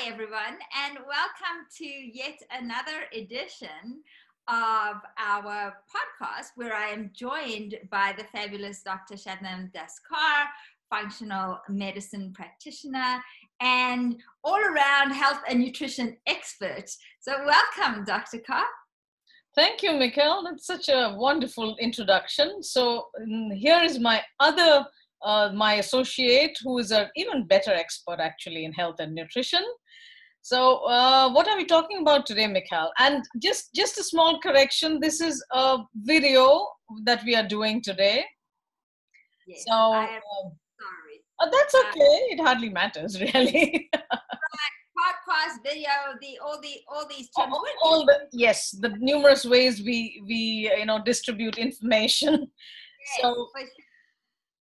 Hi, everyone, and welcome to yet another edition of our podcast where I am joined by the fabulous Dr. Shabnam Daskar, functional medicine practitioner and all around health and nutrition expert. So, welcome, Dr. Kar. Thank you, Mikhail. That's such a wonderful introduction. So, mm, here is my other uh, my associate, who is an even better expert actually in health and nutrition. So, uh, what are we talking about today, Mikhail? And just just a small correction. This is a video that we are doing today. Yes, so, am uh, sorry. uh, that's okay. It hardly matters, really. Podcast, video, the all the all these terms. all, all the yes, the numerous ways we we you know distribute information. Yes, so sure.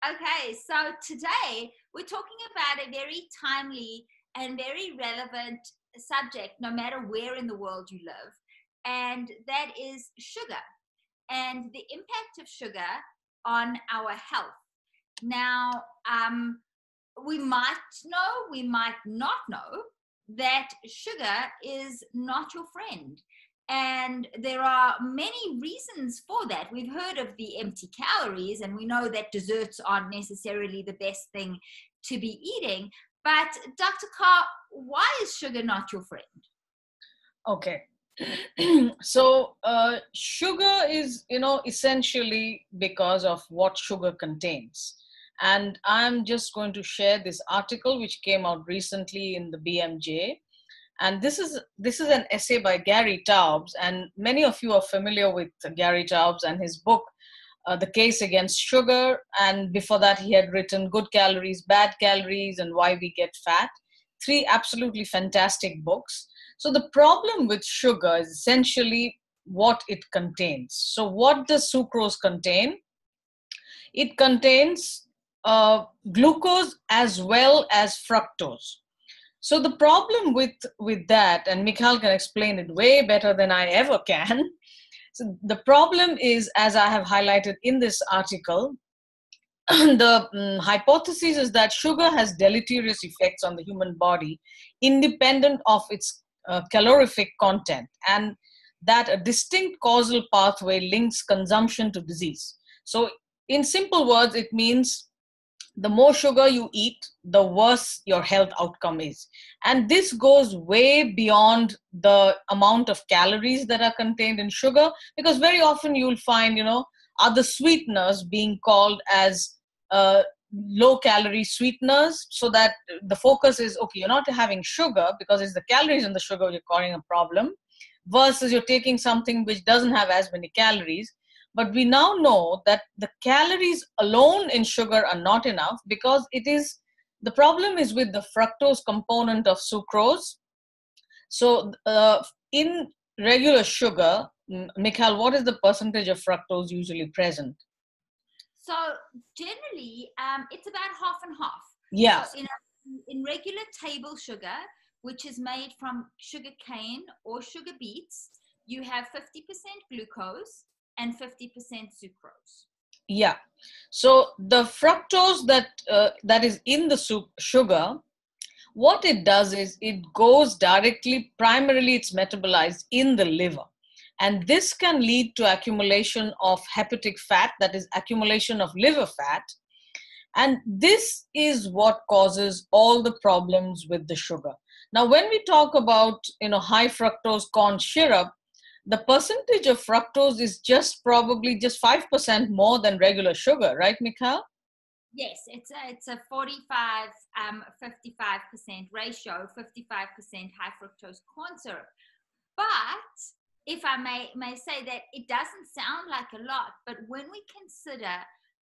Okay, so today we're talking about a very timely and very relevant subject, no matter where in the world you live, and that is sugar and the impact of sugar on our health. Now, um, we might know, we might not know that sugar is not your friend. And there are many reasons for that. We've heard of the empty calories, and we know that desserts aren't necessarily the best thing to be eating. But, Dr. Kar, why is sugar not your friend? okay so uh, sugar is you know essentially because of what sugar contains and i'm just going to share this article which came out recently in the bmj and this is this is an essay by gary taubes and many of you are familiar with gary taubes and his book uh, the case against sugar and before that he had written good calories bad calories and why we get fat three absolutely fantastic books so the problem with sugar is essentially what it contains. So what does sucrose contain? It contains uh, glucose as well as fructose. So the problem with with that, and Mikhail can explain it way better than I ever can. So the problem is, as I have highlighted in this article, the um, hypothesis is that sugar has deleterious effects on the human body, independent of its uh, calorific content and that a distinct causal pathway links consumption to disease. So, in simple words, it means the more sugar you eat, the worse your health outcome is. And this goes way beyond the amount of calories that are contained in sugar, because very often you'll find, you know, other sweeteners being called as uh, low calorie sweeteners so that the focus is okay you're not having sugar because it's the calories in the sugar you're causing a problem versus you're taking something which doesn't have as many calories but we now know that the calories alone in sugar are not enough because it is the problem is with the fructose component of sucrose. So uh, in regular sugar mikhail what is the percentage of fructose usually present? So generally, um, it's about half and half. yeah. So in, in regular table sugar, which is made from sugar cane or sugar beets, you have 50% glucose and 50% sucrose. Yeah. So the fructose that uh, that is in the su- sugar, what it does is it goes directly. Primarily, it's metabolized in the liver, and this can lead to accumulation of hepatic fat. That is accumulation of liver fat, and this is what causes all the problems with the sugar. Now, when we talk about you know high fructose corn syrup, the percentage of fructose is just probably just 5% more than regular sugar, right, Mikhail? Yes, it's a, it's a 45, um, 55% ratio, 55% high fructose corn syrup. But if I may, may say that it doesn't sound like a lot, but when we consider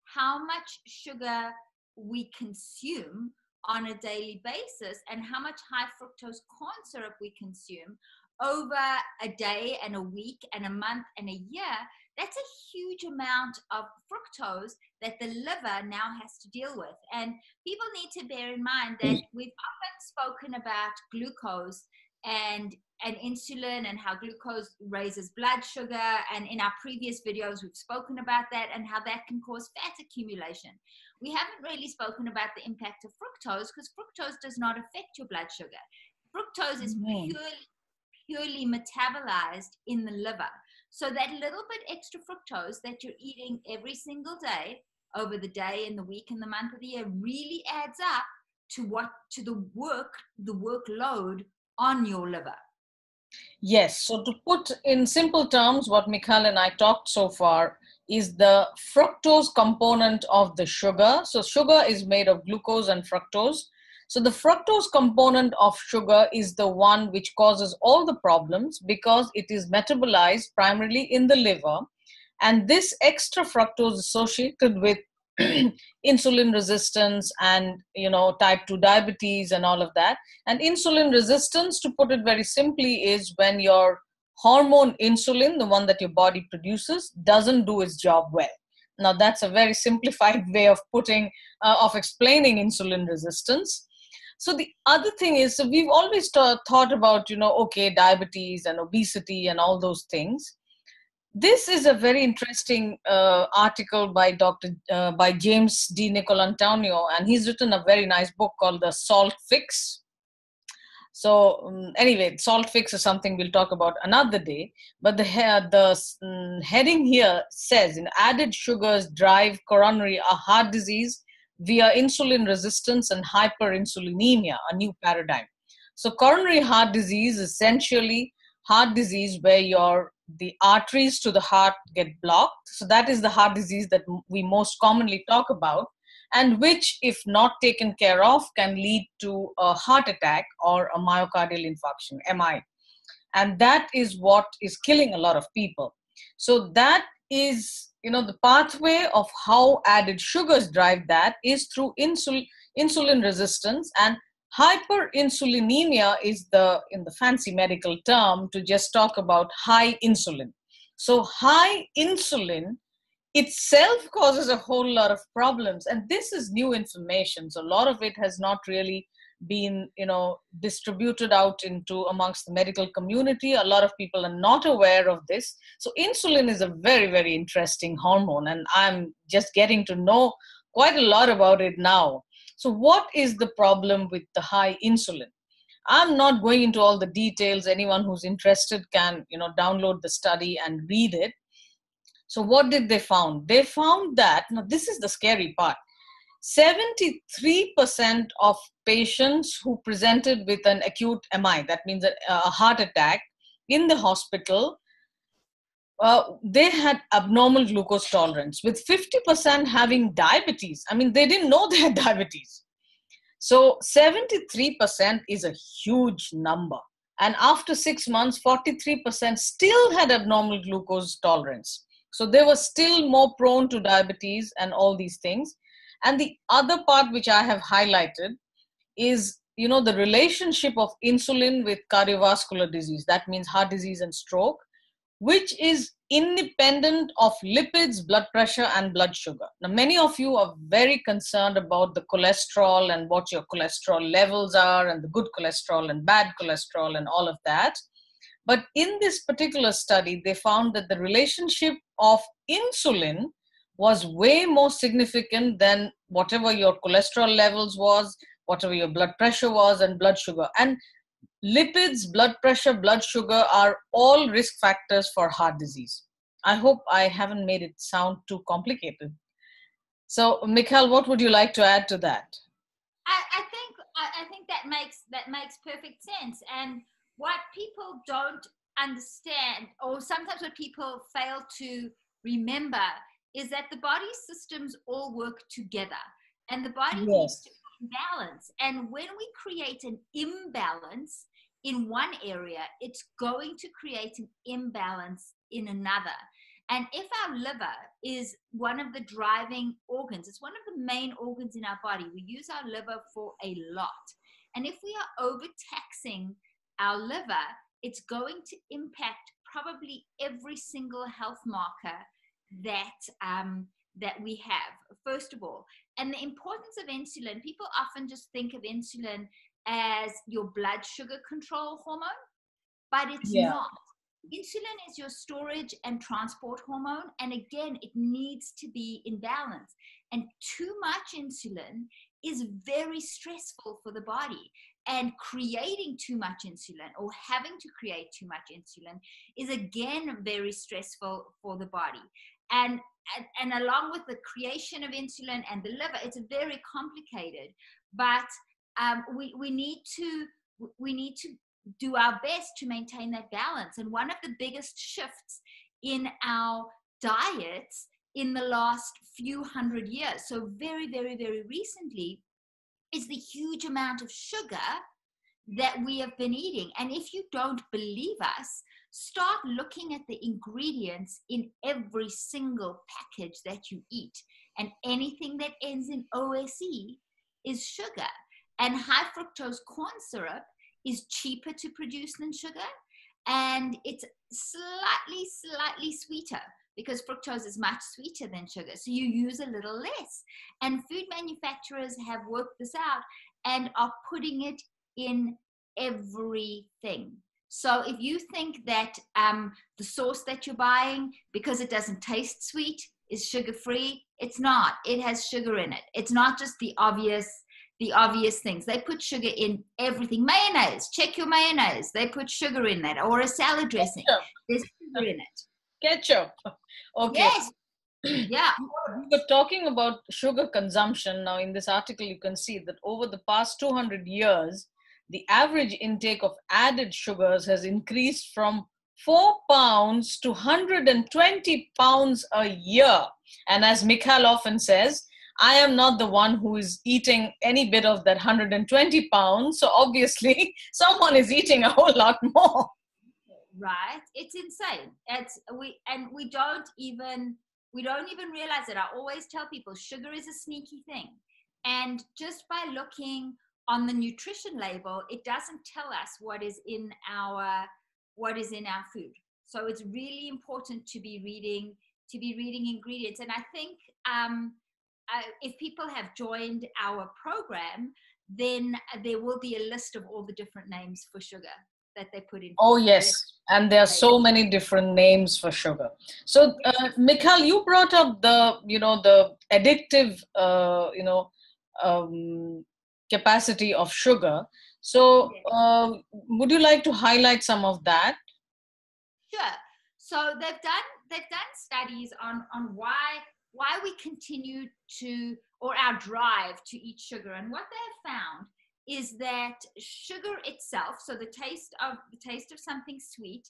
how much sugar we consume on a daily basis and how much high fructose corn syrup we consume over a day and a week and a month and a year, that's a huge amount of fructose that the liver now has to deal with. And people need to bear in mind that we've often spoken about glucose and and insulin and how glucose raises blood sugar and in our previous videos we've spoken about that and how that can cause fat accumulation we haven't really spoken about the impact of fructose because fructose does not affect your blood sugar Fructose is mm. purely, purely metabolized in the liver. So that little bit extra fructose that you're eating every single day over the day and the week and the month of the year really adds up to what to the work the workload on your liver. Yes so to put in simple terms what Michal and i talked so far is the fructose component of the sugar. So sugar is made of glucose and fructose so the fructose component of sugar is the one which causes all the problems because it is metabolized primarily in the liver. And this extra fructose associated with insulin resistance and you know type 2 diabetes and all of that. And insulin resistance to put it very simply is when your hormone insulin the one that your body produces doesn't do its job well. Now that's a very simplified way of putting uh, of explaining insulin resistance so the other thing is so we've always thought about you know okay diabetes and obesity and all those things this is a very interesting uh, article by Dr. Uh, by James DiNicolantonio, and he's written a very nice book called The Salt Fix. So um, anyway, salt fix is something we'll talk about another day. But the the um, heading here says, "In added sugars drive coronary a heart disease via insulin resistance and hyperinsulinemia, a new paradigm." So coronary heart disease is essentially heart disease where your the arteries to the heart get blocked. So that is the heart disease that we most commonly talk about, and which, if not taken care of, can lead to a heart attack or a myocardial infarction, MI. And that is what is killing a lot of people. So that is, you know, the pathway of how added sugars drive that is through insul- insulin resistance and Hyperinsulinemia is the, in the fancy medical term, to just talk about high insulin. So, high insulin itself causes a whole lot of problems. And this is new information. So, a lot of it has not really been you know distributed out into amongst the medical community a lot of people are not aware of this so insulin is a very very interesting hormone and i'm just getting to know quite a lot about it now so, what is the problem with the high insulin? I'm not going into all the details. Anyone who's interested can, you know, download the study and read it. So, what did they found? They found that now this is the scary part. 73% of patients who presented with an acute MI, that means a, a heart attack, in the hospital uh, they had abnormal glucose tolerance with 50% having diabetes. I mean they didn't know they had diabetes. So 73% is a huge number. And after 6 months 43% still had abnormal glucose tolerance. So they were still more prone to diabetes and all these things and the other part which i have highlighted is you know the relationship of insulin with cardiovascular disease that means heart disease and stroke which is independent of lipids, blood pressure, and blood sugar. Now, many of you are very concerned about the cholesterol and what your cholesterol levels are, and the good cholesterol and bad cholesterol, and all of that. But in this particular study, they found that the relationship of insulin was way more significant than whatever your cholesterol levels was, whatever your blood pressure was, and blood sugar. And lipids, blood pressure, blood sugar are all risk factors for heart disease. I hope I haven't made it sound too complicated. So, Michal, what would you like to add to that? I, I think I, I think that makes that makes perfect sense. And what people don't understand, or sometimes what people fail to remember, is that the body systems all work together, and the body yes. needs to be in balance. And when we create an imbalance in one area, it's going to create an imbalance in another. And if our liver is one of the driving organs, it's one of the main organs in our body. We use our liver for a lot. And if we are overtaxing our liver, it's going to impact probably every single health marker that um, that we have, first of all. And the importance of insulin, people often just think of insulin as your blood sugar control hormone, but it's yeah. not. Insulin is your storage and transport hormone. And again, it needs to be in balance. And too much insulin is very stressful for the body. and creating too much insulin or having to create too much insulin is again very stressful for the body and and, and along with the creation of insulin and the liver it's very complicated but um, we, we need to we need to do our best to maintain that balance and one of the biggest shifts in our diets in the last few hundred years so very very very recently is the huge amount of sugar that we have been eating. And if you don't believe us, start looking at the ingredients in every single package that you eat. And anything that ends in OSE is sugar. And high fructose corn syrup is cheaper to produce than sugar. And it's slightly, slightly sweeter because fructose is much sweeter than sugar. So you use a little less. And food manufacturers have worked this out and are putting it in everything. So if you think that um, the sauce that you're buying, because it doesn't taste sweet, is sugar free, it's not. It has sugar in it. It's not just the obvious the obvious things. They put sugar in everything. Mayonnaise, check your mayonnaise. They put sugar in that, or a salad dressing. There's sugar in it ketchup. Okay. Yes. Yeah. We were talking about sugar consumption. Now, in this article, you can see that over the past 200 years, the average intake of added sugars has increased from 4 pounds to 120 pounds a year. And as Mikhail often says, I am not the one who is eating any bit of that 120 pounds. So obviously, someone is eating a whole lot more. Right? It's insane. It's we and we don't even we don't even realize it. I always tell people sugar is a sneaky thing. And just by looking on the nutrition label it doesn't tell us what is in our what is in our food so it's really important to be reading to be reading ingredients and i think um, uh, if people have joined our program then there will be a list of all the different names for sugar that they put in. Oh yes, and there are so many different names for sugar. So, uh, Mikhail, you brought up the you know the addictive uh, you know um, capacity of sugar. So, uh, would you like to highlight some of that? Sure. So they've done they've done studies on on why why we continue to or our drive to eat sugar and what they have found is that sugar itself, so the taste of the taste of something sweet,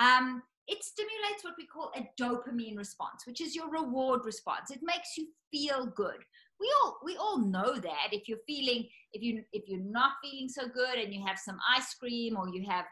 um, it stimulates what we call a dopamine response, which is your reward response. It makes you feel good. We all we all know that if you're feeling if you if you're not feeling so good and you have some ice cream or you have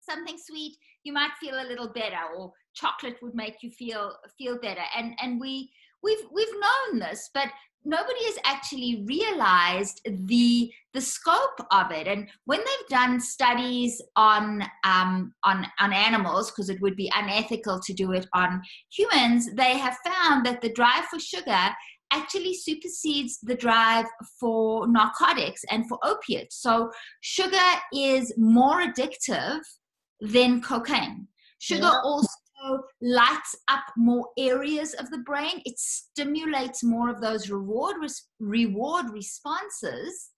something sweet, you might feel a little better, or chocolate would make you feel feel better. And and we we've we've known this, but nobody has actually realized the the scope of it. And when they've done studies on um, on on animals because it would be unethical to do it on humans they have found that the drive for sugar actually supersedes the drive for narcotics and for opiates. So sugar is more addictive than cocaine. Sugar yeah. also lights up more areas of the brain. It stimulates more of those reward res- reward responses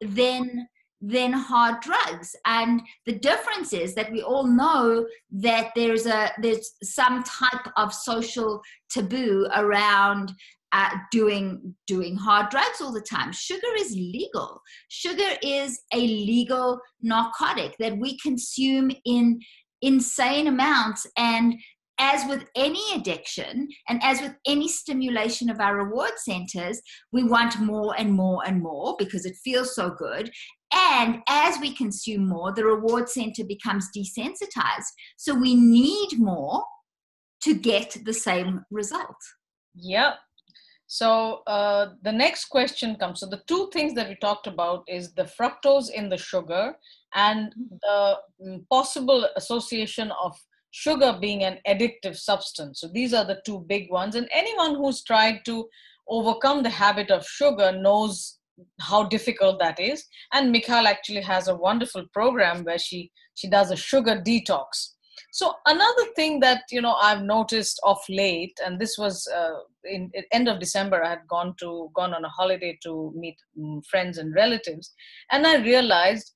than than hard drugs. And the difference is that we all know that there's a there's some type of social taboo around uh, doing doing hard drugs all the time. Sugar is legal. Sugar is a legal narcotic that we consume in insane amounts and as with any addiction and as with any stimulation of our reward centers, we want more and more and more because it feels so good. And as we consume more, the reward center becomes desensitized. So we need more to get the same result. Yep. So uh, the next question comes. So the two things that we talked about is the fructose in the sugar and mm-hmm. the mm, possible association of sugar being an addictive substance. So these are the two big ones. And anyone who's tried to overcome the habit of sugar knows how difficult that is. And Mikhail actually has a wonderful program where she she does a sugar detox. So another thing that you know I've noticed of late, and this was uh, in, end of December, I had gone to gone on a holiday to meet um, friends and relatives, and I realized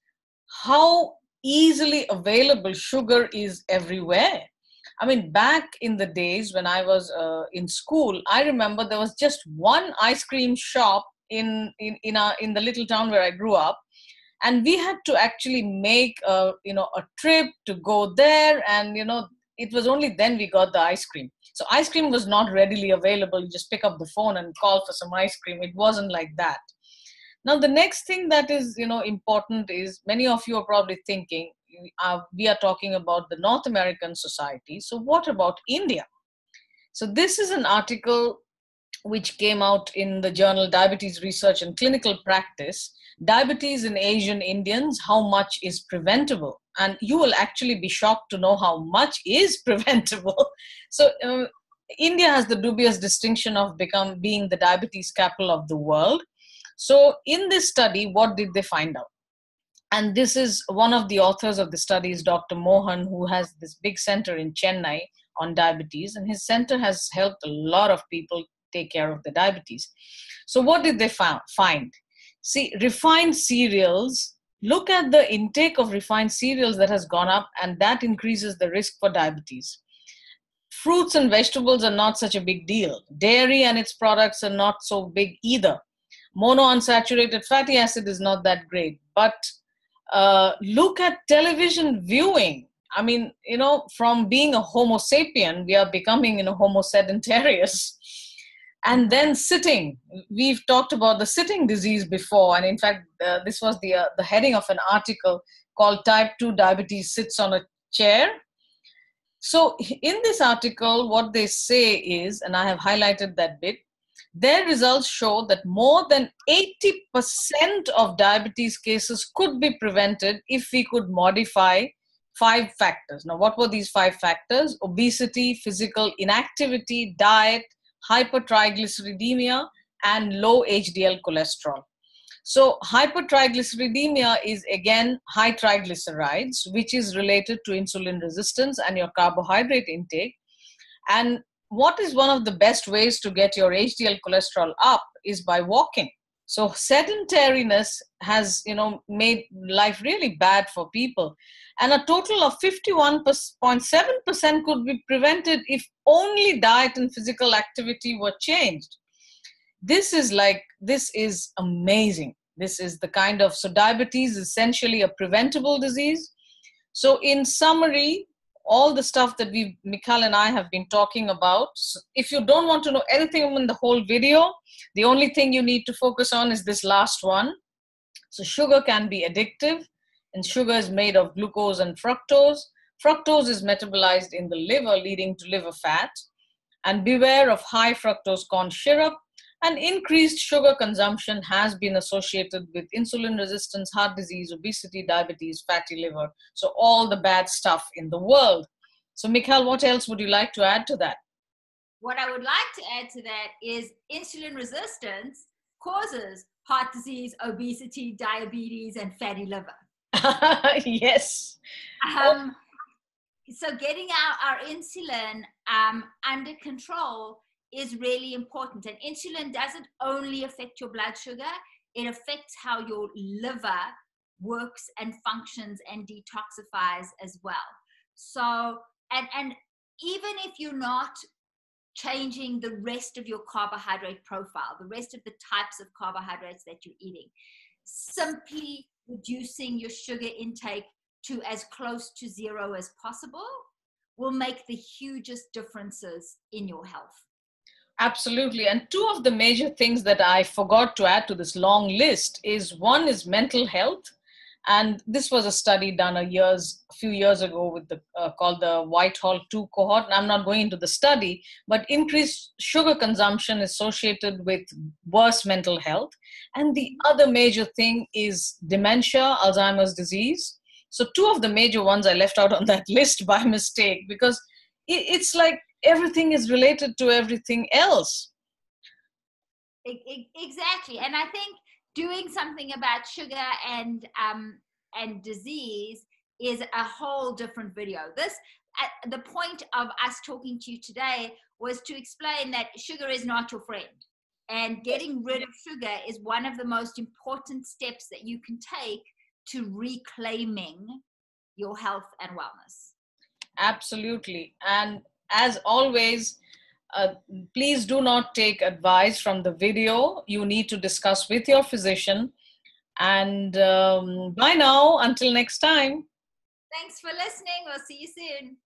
how easily available sugar is everywhere. I mean, back in the days when I was uh, in school, I remember there was just one ice cream shop in in in, our, in the little town where I grew up, and we had to actually make a you know a trip to go there, and you know it was only then we got the ice cream. So ice cream was not readily available. You just pick up the phone and call for some ice cream. It wasn't like that. Now the next thing that is you know important is many of you are probably thinking uh, we are talking about the North American society. So what about India? So this is an article which came out in the journal Diabetes Research and Clinical Practice. Diabetes in Asian Indians, how much is preventable? And you will actually be shocked to know how much is preventable. So uh, India has the dubious distinction of become being the diabetes capital of the world. So in this study, what did they find out? And this is one of the authors of the study is Dr. Mohan, who has this big center in Chennai on diabetes, and his center has helped a lot of people take care of the diabetes. So, what did they find? See, refined cereals, look at the intake of refined cereals that has gone up, and that increases the risk for diabetes. Fruits and vegetables are not such a big deal. Dairy and its products are not so big either. Monounsaturated fatty acid is not that great. But uh, look at television viewing. I mean, you know, from being a Homo sapien, we are becoming, you know, Homo sedentarius and then sitting. We've talked about the sitting disease before and in fact uh, this was the uh, the heading of an article called type 2 diabetes sits on a chair. So in this article what they say is and i have highlighted that bit their results show that more than 80% of diabetes cases could be prevented if we could modify five factors. Now what were these five factors? Obesity physical inactivity diet hypertriglyceridemia, and low HDL cholesterol. So, hypertriglyceridemia is again high triglycerides, which is related to insulin resistance and your carbohydrate intake. And what is one of the best ways to get your HDL cholesterol up is by walking. So sedentariness has, you know, made life really bad for people and a total of 51.7% could be prevented if only diet and physical activity were changed this is like this is amazing this is the kind of so diabetes is essentially a preventable disease so in summary all the stuff that we Michal and I have been talking about. If you don't want to know anything in the whole video, the only thing you need to focus on is this last one. So sugar can be addictive and sugar is made of glucose and fructose. Fructose is metabolized in the liver, leading to liver fat. And beware of high fructose corn syrup. And increased sugar consumption has been associated with insulin resistance, heart disease, obesity, diabetes, fatty liver. So, all the bad stuff in the world. So, Michal, what else would you like to add to that? What I would like to add to that is insulin resistance causes heart disease, obesity, diabetes, and fatty liver. yes. Um, so getting our, our insulin um, under control is really important. And insulin doesn't only affect your blood sugar, it affects how your liver works and functions and detoxifies as well. So, and, and even if you're not changing the rest of your carbohydrate profile, the rest of the types of carbohydrates that you're eating, simply reducing your sugar intake to as close to zero as possible will make the hugest differences in your health. Absolutely. And two of the major things that I forgot to add to this long list is one is mental health and this was a study done a years a few years ago with the uh, called the whitehall 2 cohort and i'm not going into the study but increased sugar consumption is associated with worse mental health and the other major thing is dementia alzheimer's disease so two of the major ones i left out on that list by mistake because it's like everything is related to everything else exactly and i think doing something about sugar and um, and disease is a whole different video. This at the point of us talking to you today was to explain that sugar is not your friend. And getting rid of sugar is one of the most important steps that you can take to reclaiming your health and wellness. Absolutely. And as always, uh, please do not take advice from the video. You need to discuss with your physician. And um, bye now. Until next time. Thanks for listening. We'll see you soon.